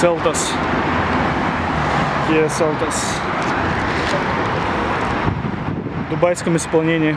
Селтос. Kia Seltos. В дубайском исполнении.